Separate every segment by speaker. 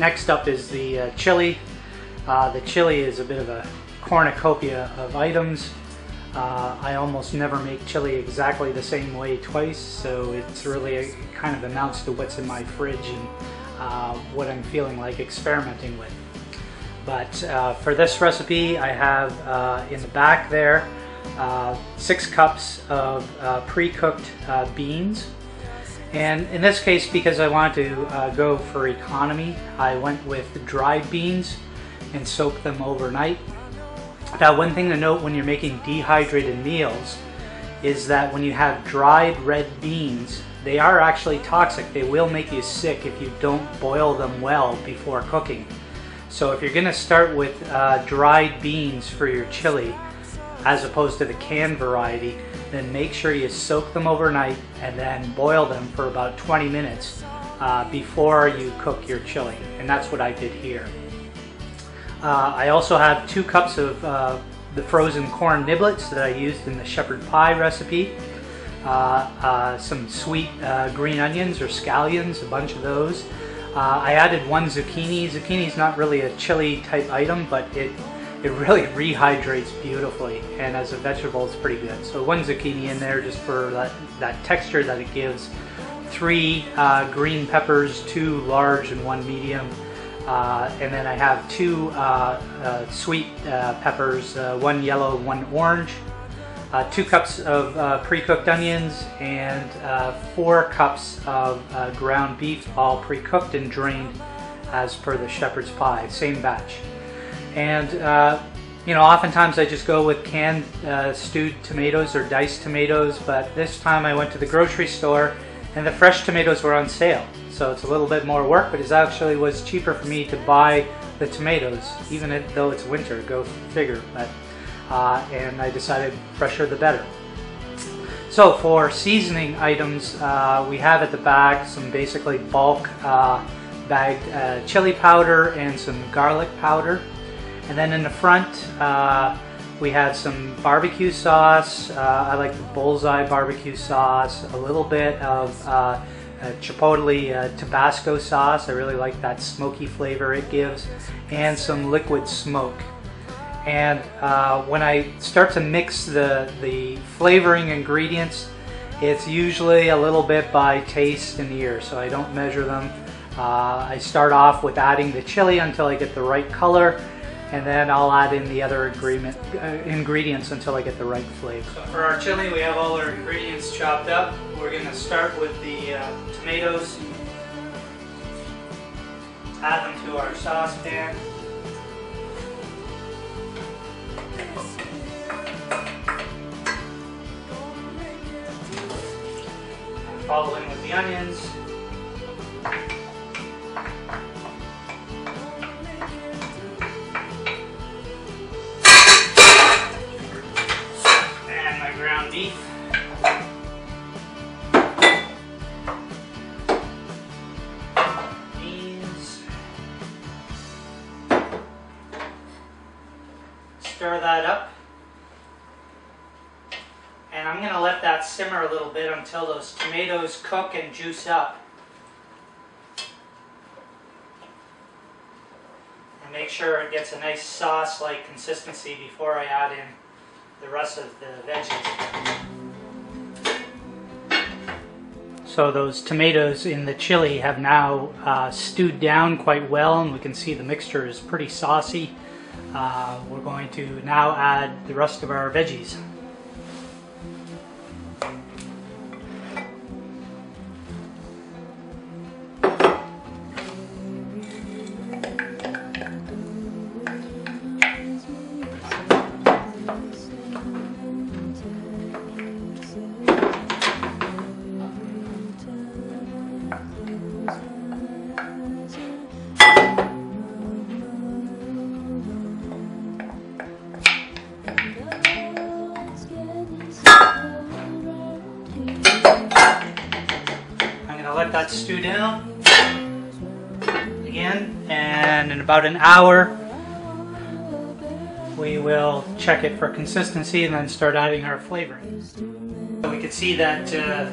Speaker 1: next up is the uh, chili. Uh, the chili is a bit of a cornucopia of items. Uh, I almost never make chili exactly the same way twice, so it's really a, kind of amounts to what's in my fridge and uh, what I'm feeling like experimenting with. But uh, for this recipe, I have uh, in the back there uh, six cups of uh, pre-cooked beans. And in this case, because I wanted to go for economy, I went with dried beans and soaked them overnight. Now one thing to note when you're making dehydrated meals is that when you have dried red beans, they are actually toxic. They will make you sick if you don't boil them well before cooking. So if you're gonna start with uh, dried beans for your chili, as opposed to the canned variety, then make sure you soak them overnight and then boil them for about 20 minutes uh, before you cook your chili. And that's what I did here. Uh, I also have two cups of uh, the frozen corn niblets that I used in the shepherd pie recipe. Uh, uh some sweet uh, green onions or scallions, a bunch of those. I added one zucchini. Zucchini is not really a chili type item, but it it really rehydrates beautifully, and as a vegetable, it's pretty good. So one zucchini in there just for that, that texture that it gives. Three green peppers, two large and one medium. Uh, and then I have two uh, uh, sweet uh, peppers, uh, one yellow, one orange, uh, two cups of pre-cooked onions, and four cups of ground beef, all pre-cooked and drained as per the shepherd's pie, same batch. And you know, oftentimes I just go with canned stewed tomatoes or diced tomatoes, but this time I went to the grocery store and the fresh tomatoes were on sale so it's a little bit more work, but it actually was cheaper for me to buy the tomatoes, even though it's winter, go figure. But, uh, and I decided fresher the better. So for seasoning items, uh, we have at the back some basically bulk uh, bagged uh, chili powder and some garlic powder. And then in the front, uh, we have some barbecue sauce. Uh, I like the bullseye barbecue sauce, a little bit of uh, chipotle uh, Tabasco sauce. I really like that smoky flavor it gives, and some liquid smoke. And uh, when I start to mix the, the flavoring ingredients, it's usually a little bit by taste and ear, so I don't measure them. Uh, I start off with adding the chili until I get the right color, and then I'll add in the other uh, ingredients until I get the right flavor. So for our chili, we have all our ingredients chopped up. We're going to start with the uh, tomatoes, add them to our saucepan. Following with the onions. Stir that up. And I'm going to let that simmer a little bit until those tomatoes cook and juice up. And make sure it gets a nice sauce-like consistency before I add in the rest of the veggies. So those tomatoes in the chili have now uh, stewed down quite well and we can see the mixture is pretty saucy. Uh, we're going to now add the rest of our veggies. That stew down again and in about an hour we will check it for consistency and then start adding our flavoring. So we can see that uh,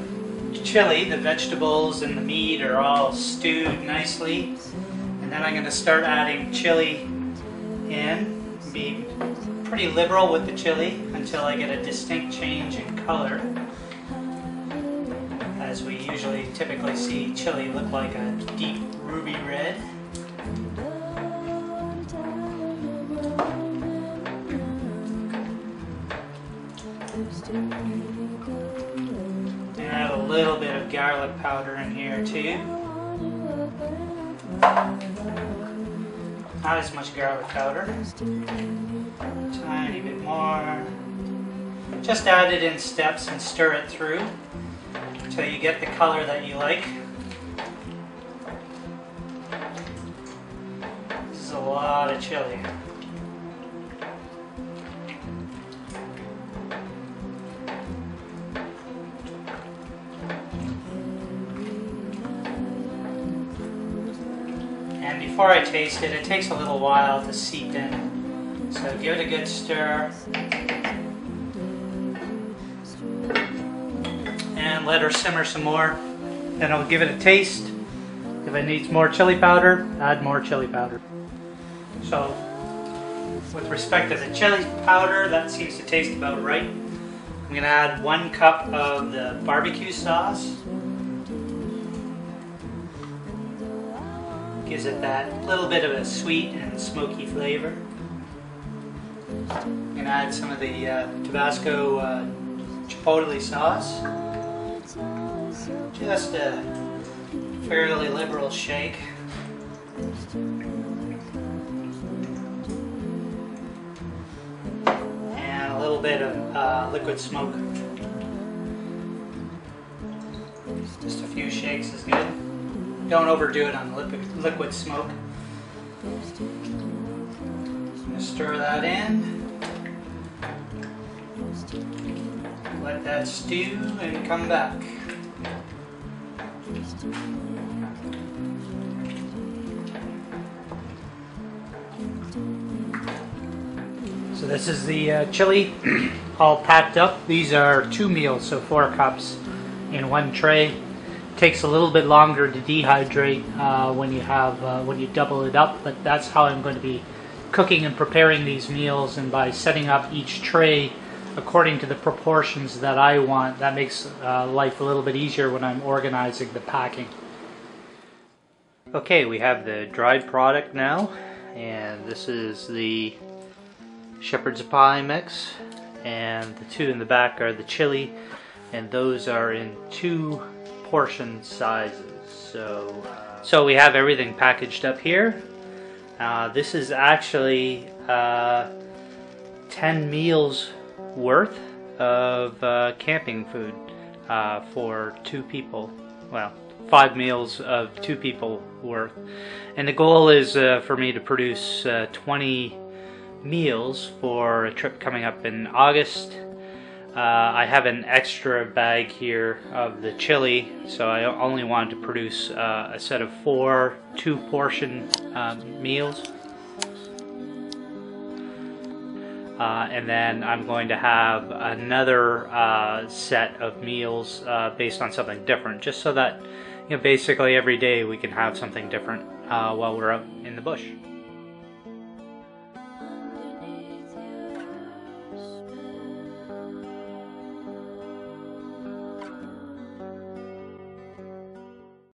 Speaker 1: chili, the vegetables and the meat are all stewed nicely And then I'm going to start adding chili in. Be pretty liberal with the chili until I get a distinct change in color. As we usually typically see chili look like a deep ruby red. And add a little bit of garlic powder in here too. Not as much garlic powder. Tiny bit more. Just add it in steps and stir it through until you get the color that you like. This is a lot of chili. And before I taste it, it takes a little while to seep in. So give it a good stir. Let her simmer some more. Then I'll give it a taste. If it needs more chili powder, add more chili powder. So, with respect to the chili powder, that seems to taste about right. I'm to add one cup of the barbecue sauce. gives it that little bit of a sweet and smoky flavor. I'm gonna add some of the uh, Tabasco uh, chipotle sauce. Just a fairly liberal shake. And a little bit of uh, liquid smoke. Just a few shakes is good. Don't overdo it on liquid, liquid smoke. stir that in. Let that stew and come back. So this is the uh, chili all packed up. These are two meals, so four cups in one tray takes a little bit longer to dehydrate uh, when you have uh, when you double it up but that's how I'm going to be cooking and preparing these meals and by setting up each tray according to the proportions that I want that makes uh, life a little bit easier when I'm organizing the packing okay we have the dried product now and this is the shepherd's pie mix and the two in the back are the chili and those are in two portion sizes. So, so we have everything packaged up here. Uh, this is actually uh, 10 meals worth of uh, camping food uh, for two people. Well, five meals of two people worth. And the goal is uh, for me to produce uh, 20 meals for a trip coming up in August uh, I have an extra bag here of the chili, so I only wanted to produce uh, a set of four two portion um, meals. Uh, and then I'm going to have another uh, set of meals uh, based on something different, just so that you know, basically every day we can have something different uh, while we're out in the bush.